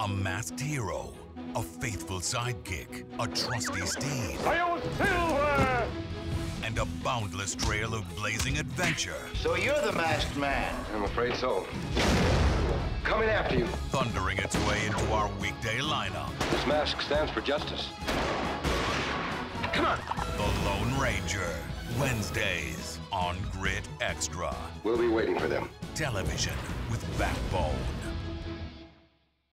a masked hero, a faithful sidekick, a trusty steed, Silver! and a boundless trail of blazing adventure. So you're the masked man. I'm afraid so. Coming after you. Thundering its way into our weekday lineup. This mask stands for justice. Come on. The Lone Ranger. Wednesdays on Grit Extra. We'll be waiting for them. Television with backbone.